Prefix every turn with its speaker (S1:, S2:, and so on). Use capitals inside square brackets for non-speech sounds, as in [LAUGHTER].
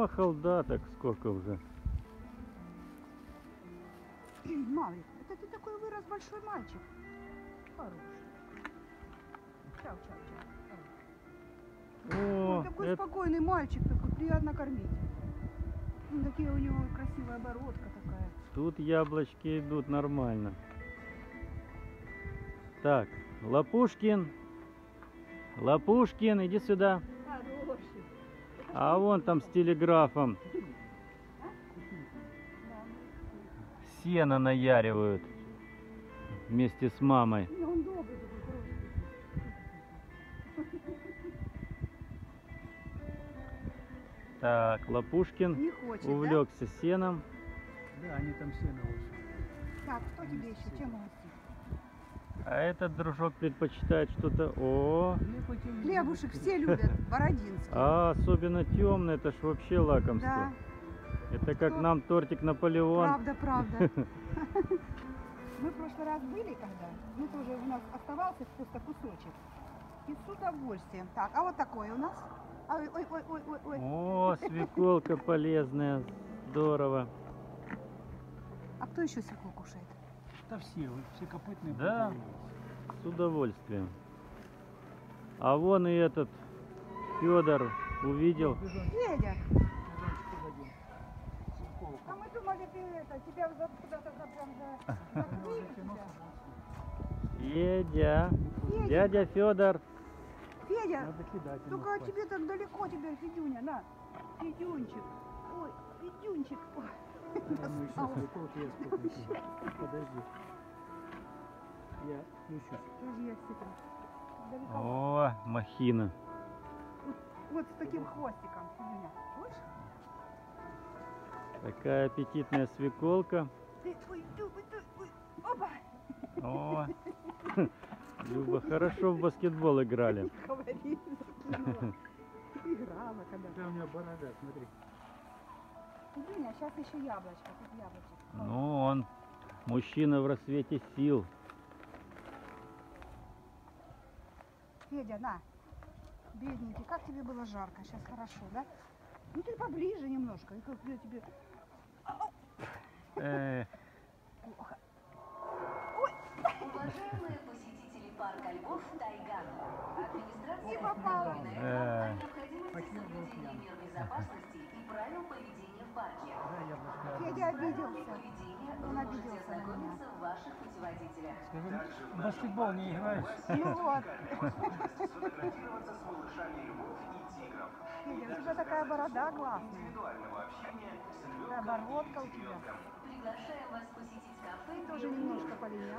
S1: махалда, так сколько уже. [CLEARS THROAT]
S2: Маврик, это ты такой вырос большой мальчик. Хороший. Чау, чау, чау.
S1: О,
S2: Он такой
S1: это
S2: спокойный мальчик, такой приятно кормить. Ну, такие у него красивая оборотка такая.
S1: тут яблочки идут нормально. Так, Лапушкин. Лапушкин, иди сюда. А вон там с телеграфом сено наяривают вместе с мамой.
S2: Он.
S1: Так, Лапушкин
S2: Не хочет,
S1: увлекся сеном.
S3: Да, они там сено
S2: да? Так, кто тебе еще? Чем угостить?
S1: А этот дружок предпочитает что-то... О,
S2: Хлебушек все любят, [LAUGHS] бородинский.
S1: а особенно темный, это ж вообще лакомство.
S2: Да,
S1: Это как
S2: Кто?
S1: нам тортик Наполеон.
S2: правда, правда. [LAUGHS] Мы в прошлый раз были когда, ну тоже у нас оставался просто кусочек. И с удовольствием. Так, а вот такой у нас. Ой, ой, ой, ой, ой, ой.
S1: О, свеколка полезная, здорово.
S2: А кто еще свеклу кушает?
S3: Да все, вот все копытные.
S1: Да. С удовольствием. А вон и этот Федор увидел.
S2: Федя, а мы думали, ты это, тебя куда-то за- тебя.
S1: Федя.
S2: Федя,
S1: Дядя Федор.
S2: Федя,
S3: Надо кидать.
S2: только
S3: в пасть.
S2: тебе так далеко тебя, Федюня, на. Федюнчик. Ой, Федюнчик. Ой.
S3: Еще
S2: достал.
S3: свеколки я спутники. Подожди. Я включусь.
S2: Подожди, я секунду. Далеко.
S1: О, махина.
S2: Вот с таким хвостиком?
S1: Такая аппетитная свеколка.
S2: Ты, ой, ты, ой, ты, ой, опа!
S1: О, Люба, хорошо в баскетбол играли. [LAUGHS]
S2: Говори. Играла когда.
S3: Да у меня борода, смотри.
S2: Сейчас еще яблочко, тут яблочко.
S1: Ну, он мужчина в рассвете сил.
S2: Федя, на. Бедненький, как тебе было жарко? Сейчас хорошо, да? Ну ты поближе немножко. И как я тебе...
S1: Э,
S2: Плохо.
S4: Уважаемые посетители парка Львов Тайган, администрация
S2: Не попала.
S4: Напоминает вам о необходимости соблюдения мер безопасности и правил поведения
S2: Федя обиделся.
S4: Поведение
S2: Он обиделся на меня.
S4: ознакомиться в ваших путеводителях.
S3: Скажи, в баскетбол не играешь? [LAUGHS]
S2: Ну вот. Федя, у тебя такая борода классная. Такая бородка у тебя.
S4: Приглашаем вас посетить кафе
S2: Тоже немножко полинял.